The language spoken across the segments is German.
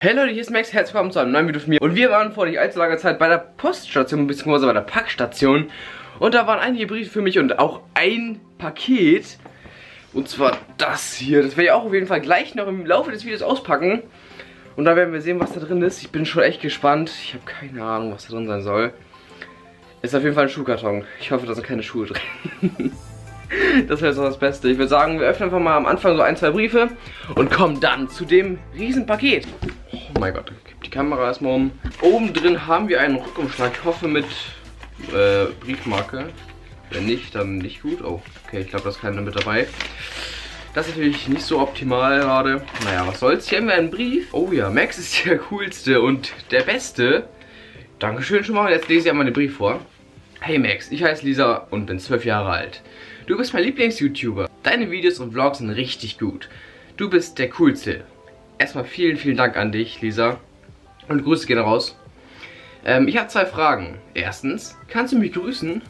Hey Leute, hier ist Max, herzlich willkommen zu einem neuen Video von mir. Und wir waren vor nicht allzu langer Zeit bei der Poststation, beziehungsweise bei der Packstation. Und da waren einige Briefe für mich und auch ein Paket. Und zwar das hier, das werde ich auch auf jeden Fall gleich noch im Laufe des Videos auspacken. Und da werden wir sehen, was da drin ist. Ich bin schon echt gespannt, ich habe keine Ahnung, was da drin sein soll. Ist auf jeden Fall ein Schuhkarton, ich hoffe, da sind keine Schuhe drin. Das wäre so das Beste. Ich würde sagen, wir öffnen einfach mal am Anfang so ein, zwei Briefe und kommen dann zu dem Riesenpaket. Oh mein Gott, ich die Kamera erstmal um. Oben drin haben wir einen Rückumschlag. Ich hoffe mit äh, Briefmarke. Wenn nicht, dann nicht gut. Oh, okay, ich glaube, da ist keiner mit dabei. Das ist natürlich nicht so optimal gerade. Naja, was soll's. Hier haben wir einen Brief. Oh ja, Max ist der coolste und der beste. Dankeschön schon mal. Jetzt lese ich einmal den Brief vor. Hey Max, ich heiße Lisa und bin 12 Jahre alt. Du bist mein Lieblings-YouTuber. Deine Videos und Vlogs sind richtig gut. Du bist der Coolste. Erstmal vielen, vielen Dank an dich, Lisa. Und Grüße gehen raus. Ähm, ich habe zwei Fragen. Erstens, kannst du mich grüßen?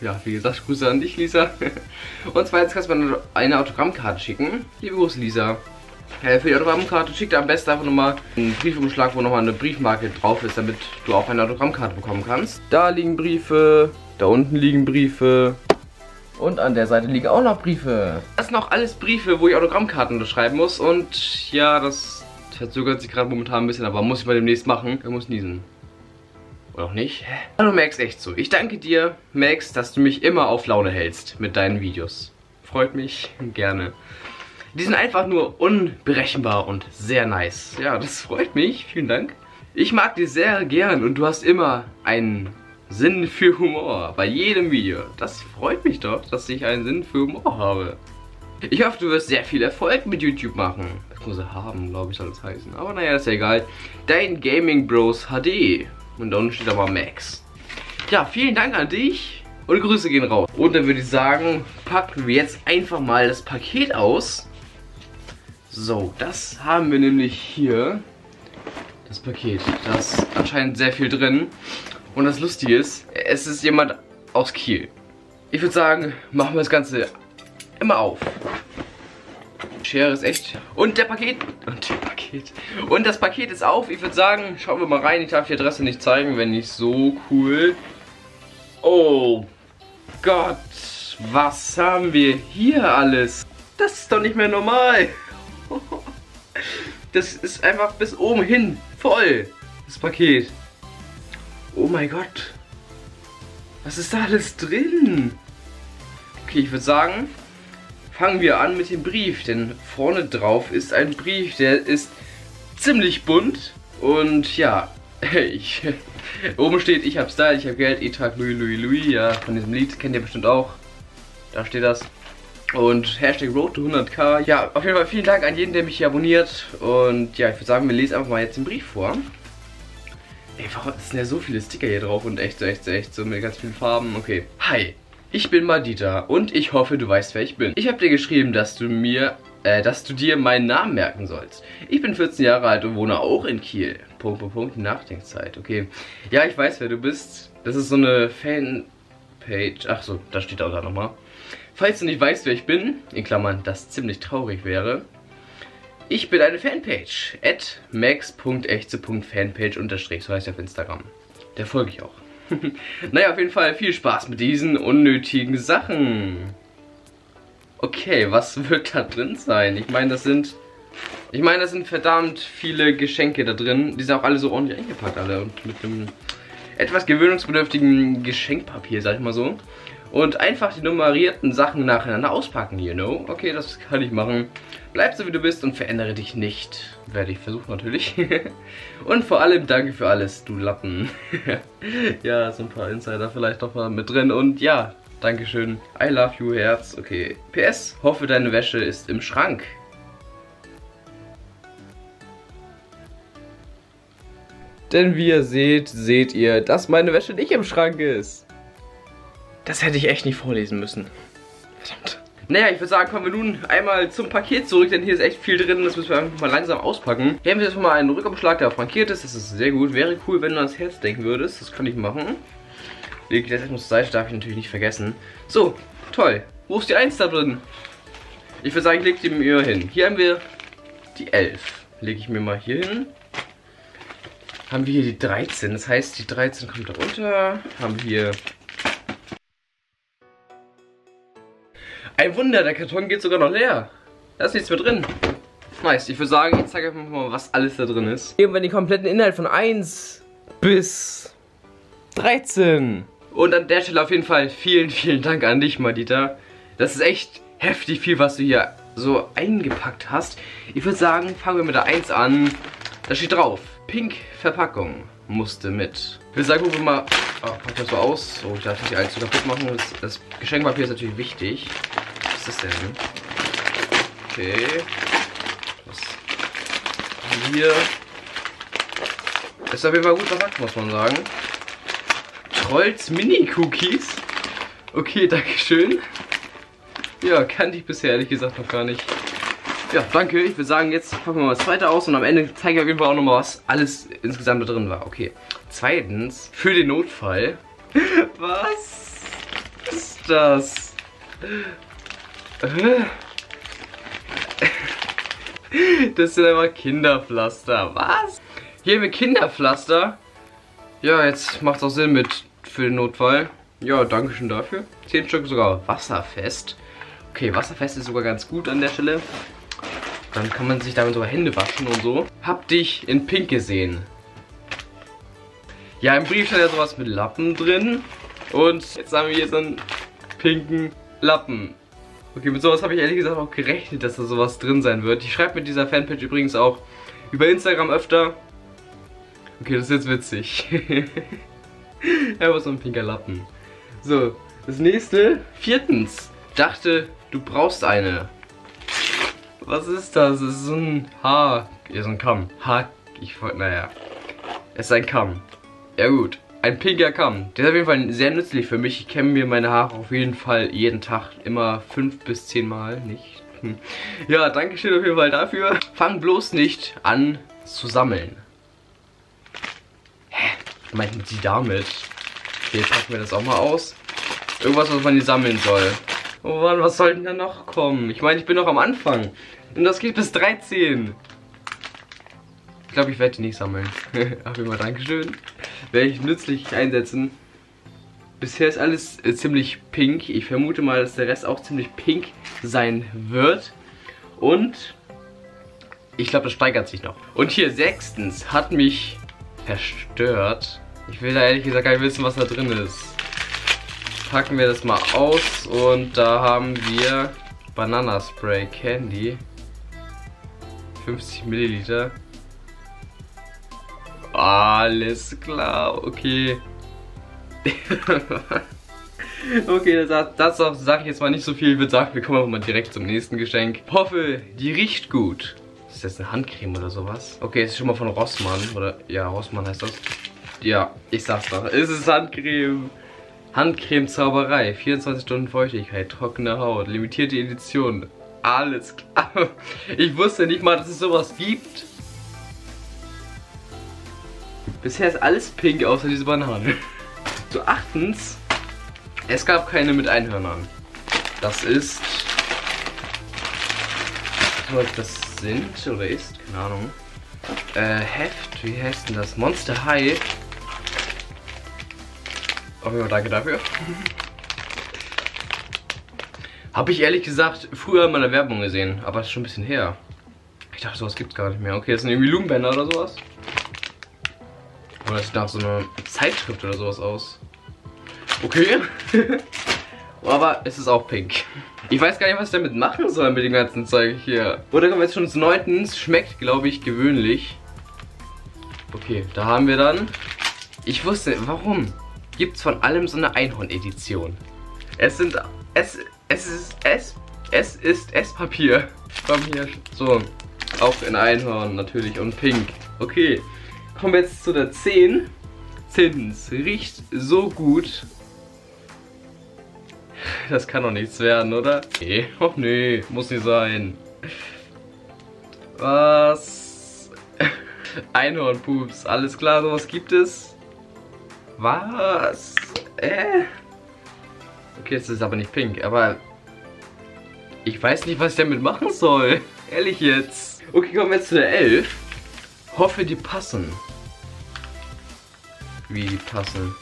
Ja, wie gesagt, Grüße an dich, Lisa. und zweitens kannst du mir eine Autogrammkarte schicken. Liebe Grüße, Lisa. Für die Autogrammkarte schick dir am besten einfach nochmal einen Briefumschlag, wo nochmal eine Briefmarke drauf ist, damit du auch eine Autogrammkarte bekommen kannst. Da liegen Briefe, da unten liegen Briefe, und an der Seite liegen auch noch Briefe. Das sind auch alles Briefe, wo ich Autogrammkarten unterschreiben muss. Und ja, das verzögert sich gerade momentan ein bisschen, aber muss ich mal demnächst machen. Ich muss niesen. Oder auch nicht? Hallo Max, echt so. Ich danke dir, Max, dass du mich immer auf Laune hältst mit deinen Videos. Freut mich gerne. Die sind einfach nur unberechenbar und sehr nice. Ja, das freut mich. Vielen Dank. Ich mag die sehr gern und du hast immer einen Sinn für Humor bei jedem Video. Das freut mich doch, dass ich einen Sinn für Humor habe. Ich hoffe, du wirst sehr viel Erfolg mit YouTube machen. Das muss er haben, glaube ich, soll es heißen. Aber naja, ist ja egal. Dein Gaming Bros HD. Und da unten steht aber Max. Ja, vielen Dank an dich. Und Grüße gehen raus. Und dann würde ich sagen, packen wir jetzt einfach mal das Paket aus. So, das haben wir nämlich hier. Das Paket. Da ist anscheinend sehr viel drin. Und das Lustige ist, es ist jemand aus Kiel. Ich würde sagen, machen wir das Ganze immer auf. Schere ist echt. Und der Paket. Und der Paket. Und das Paket ist auf. Ich würde sagen, schauen wir mal rein. Ich darf die Adresse nicht zeigen, wenn nicht so cool. Oh Gott. Was haben wir hier alles? Das ist doch nicht mehr normal. Das ist einfach bis oben hin voll. Das Paket. Oh mein Gott. Was ist da alles drin? Okay, ich würde sagen, fangen wir an mit dem Brief. Denn vorne drauf ist ein Brief, der ist ziemlich bunt. Und ja, ich, oben steht, ich habe Style, ich habe Geld, ich trage Louis, Louis, Louis. Ja, von diesem Lied kennt ihr bestimmt auch. Da steht das. Und Hashtag Road to 100k. Ja, auf jeden Fall vielen Dank an jeden, der mich hier abonniert. Und ja, ich würde sagen, wir lesen einfach mal jetzt den Brief vor. Ey, warum sind ja so viele Sticker hier drauf und echt, echt, echt, so mit ganz vielen Farben. Okay. Hi, ich bin Madita und ich hoffe, du weißt, wer ich bin. Ich habe dir geschrieben, dass du mir, äh, dass du dir meinen Namen merken sollst. Ich bin 14 Jahre alt und wohne auch in Kiel. Punkt, Punkt, Punkt, Nachdenkzeit. Okay. Ja, ich weiß, wer du bist. Das ist so eine Fanpage. Ach so, da steht auch da nochmal. Falls du nicht weißt, wer ich bin, in Klammern, das ziemlich traurig wäre, ich bin eine Fanpage. At max.echte.fanpage unterstrich. So heißt er auf Instagram. Der folge ich auch. naja, auf jeden Fall viel Spaß mit diesen unnötigen Sachen. Okay, was wird da drin sein? Ich meine, das sind... Ich meine, das sind verdammt viele Geschenke da drin. Die sind auch alle so ordentlich eingepackt, alle. Und mit einem etwas gewöhnungsbedürftigen Geschenkpapier, sag ich mal so. Und einfach die nummerierten Sachen nacheinander auspacken, you know. Okay, das kann ich machen. Bleib so wie du bist und verändere dich nicht. Werde ich versuchen natürlich. und vor allem danke für alles, du Lappen. ja, so ein paar Insider vielleicht noch mal mit drin. Und ja, Dankeschön. I love you, Herz. Okay. PS, hoffe deine Wäsche ist im Schrank. Denn wie ihr seht, seht ihr, dass meine Wäsche nicht im Schrank ist. Das hätte ich echt nicht vorlesen müssen. Verdammt. Naja, ich würde sagen, kommen wir nun einmal zum Paket zurück, denn hier ist echt viel drin. Das müssen wir einfach mal langsam auspacken. Hier haben wir jetzt mal einen Rückumschlag, der frankiert ist. Das ist sehr gut. Wäre cool, wenn du ans Herz denken würdest. Das kann ich machen. Lege ich das erstmal zur Seite, darf ich natürlich nicht vergessen. So, toll. Wo ist die 1 da drin? Ich würde sagen, ich lege die mir hin. Hier haben wir die 11. Lege ich mir mal hier hin. haben wir hier die 13. Das heißt, die 13 kommt da runter. Haben wir hier... Ein Wunder, der Karton geht sogar noch leer. Da ist nichts mehr drin. Nice. Ich würde sagen, ich zeige einfach mal, was alles da drin ist. Haben wir den kompletten Inhalt von 1 bis 13. Und an der Stelle auf jeden Fall vielen, vielen Dank an dich, Madita. Das ist echt heftig viel, was du hier so eingepackt hast. Ich würde sagen, fangen wir mit der 1 an. Da steht drauf, Pink Verpackung musste mit. Ich würde sagen, gucken wir mal, oh, pack das so aus. So, ich darf nicht allzu kaputt machen. Das, das Geschenkpapier ist natürlich wichtig. Ist das denn? Okay. Wir hier? Ist auf jeden Fall gut verpackt, muss man sagen. Trolls Mini-Cookies. Okay, dankeschön. Ja, kannte ich bisher ehrlich gesagt noch gar nicht. Ja, danke. Ich würde sagen, jetzt packen wir mal das zweite aus und am Ende zeige ich auf jeden Fall auch nochmal, was alles insgesamt da drin war. Okay. Zweitens, für den Notfall. Was ist das? Das sind einfach Kinderpflaster. Was? Hier haben wir Kinderpflaster. Ja, jetzt macht es auch Sinn mit für den Notfall. Ja, danke schön dafür. Zehn Stück sogar wasserfest. Okay, wasserfest ist sogar ganz gut an der Stelle. Dann kann man sich damit sogar Hände waschen und so. Hab dich in Pink gesehen. Ja, im Brief stand ja sowas mit Lappen drin. Und jetzt haben wir hier so einen pinken Lappen. Okay, mit sowas habe ich ehrlich gesagt auch gerechnet, dass da sowas drin sein wird. Ich schreibe mit dieser Fanpage übrigens auch über Instagram öfter. Okay, das ist jetzt witzig. Einfach so ein pinker Lappen. So, das nächste. Viertens. Dachte, du brauchst eine. Was ist das? Es ist so ein Haar. Ja, so ein Kamm. Haar. Ich wollte, naja. Es ist ein Kamm. Ja gut. Ein pinker Kamm. Der ist auf jeden Fall sehr nützlich für mich. Ich kämme mir meine Haare auf jeden Fall jeden Tag immer fünf bis zehn Mal. Nicht? Hm. Ja, danke schön auf jeden Fall dafür. Fang bloß nicht an zu sammeln. Hä? Meinten Sie damit? Okay, packen wir das auch mal aus. Irgendwas, was man hier sammeln soll. Oh Mann, was soll denn da noch kommen? Ich meine, ich bin noch am Anfang. Und das geht bis 13. Ich glaube, ich werde die nicht sammeln. Ach, immer Dankeschön. Werde ich nützlich einsetzen. Bisher ist alles äh, ziemlich pink. Ich vermute mal, dass der Rest auch ziemlich pink sein wird. Und ich glaube, das steigert sich noch. Und hier sechstens hat mich verstört. Ich will da ehrlich gesagt gar nicht wissen, was da drin ist packen wir das mal aus und da haben wir Bananaspray Candy. 50 Milliliter. Alles klar, okay. okay, das, das sage ich jetzt mal nicht so viel. Ich würde sagen, wir kommen mal direkt zum nächsten Geschenk. Hoffe, die riecht gut. Ist das eine Handcreme oder sowas? Okay, ist schon mal von Rossmann. Oder, ja, Rossmann heißt das. Ja, ich sag's doch. Es ist Handcreme. Handcreme Zauberei, 24 Stunden Feuchtigkeit, trockene Haut, limitierte Edition. Alles klar. Ich wusste nicht mal, dass es sowas gibt. Bisher ist alles pink, außer diese Banane. So, achtens. Es gab keine mit Einhörnern. Das ist... Was das sind oder ist, keine Ahnung. Äh, Heft, wie heißt denn das? Monster High auf jeden Fall danke dafür. Habe ich ehrlich gesagt früher in meiner Werbung gesehen, aber das ist schon ein bisschen her. Ich dachte, sowas gibt es gar nicht mehr. Okay, das sind irgendwie Lumenbänder oder sowas. Oder sieht nach so einer Zeitschrift oder sowas aus. Okay. aber es ist auch pink. Ich weiß gar nicht, was ich damit machen soll mit dem ganzen Zeug hier. Oder kommen wir jetzt schon zu neuntens. Schmeckt, glaube ich, gewöhnlich. Okay, da haben wir dann... Ich wusste, warum? gibt es von allem so eine Einhorn-Edition. Es sind, es, es ist, es, es ist Esspapier. Komm hier, so, auch in Einhorn natürlich und pink. Okay, kommen wir jetzt zu der 10. Zins, riecht so gut. Das kann doch nichts werden, oder? Nee, oh nee, muss nicht sein. Was? Einhornpups, alles klar, sowas gibt es. Was? Äh? Okay, es ist aber nicht pink, aber ich weiß nicht, was ich damit machen soll. Ehrlich jetzt. Okay, kommen wir jetzt zu der 11. Hoffe, die passen. Wie die passen.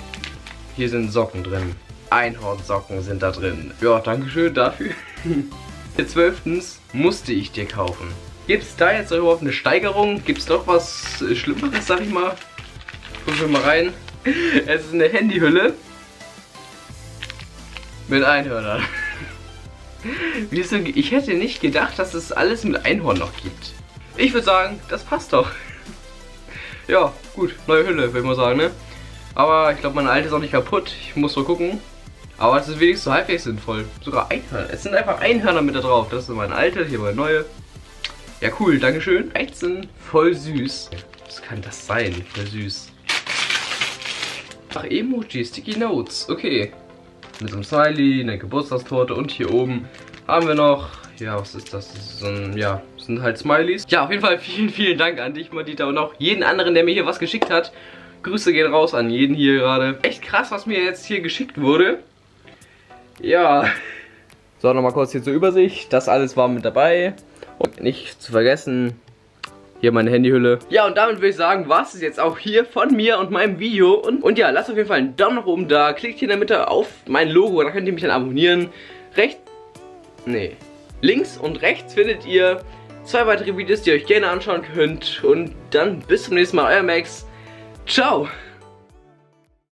Hier sind Socken drin. Einhornsocken sind da drin. Ja, danke schön dafür. Zwölftens musste ich dir kaufen. Gibt es da jetzt überhaupt eine Steigerung? Gibt es doch was Schlimmeres, sag ich mal? Gucken wir mal rein. Es ist eine Handyhülle. Mit Einhörnern. Wieso? Ich hätte nicht gedacht, dass es alles mit Einhorn noch gibt. Ich würde sagen, das passt doch. Ja, gut, neue Hülle, würde ich mal sagen, ne? Aber ich glaube, meine alte ist auch nicht kaputt. Ich muss mal gucken. Aber es ist wenigstens so halbwegs sinnvoll. Sogar Einhörner. Es sind einfach Einhörner mit da drauf. Das ist meine alte, hier meine neue. Ja, cool, Dankeschön. 13, voll süß. Was kann das sein? Voll süß. Ach, Emoji, Sticky Notes. Okay. Mit so einem Smiley, eine Geburtstagstorte und hier oben haben wir noch, ja, was ist das? das ist so ein, ja, sind halt Smileys. Ja, auf jeden Fall vielen, vielen Dank an dich, Madita, und auch jeden anderen, der mir hier was geschickt hat. Grüße gehen raus an jeden hier gerade. Echt krass, was mir jetzt hier geschickt wurde. Ja. So, nochmal kurz hier zur Übersicht. Das alles war mit dabei. Und nicht zu vergessen, hier meine Handyhülle. Ja, und damit würde ich sagen, war es jetzt auch hier von mir und meinem Video. Und, und ja, lasst auf jeden Fall einen Daumen nach oben da. Klickt hier in der Mitte auf mein Logo, da könnt ihr mich dann abonnieren. Rechts, nee, links und rechts findet ihr zwei weitere Videos, die ihr euch gerne anschauen könnt. Und dann bis zum nächsten Mal, euer Max. Ciao!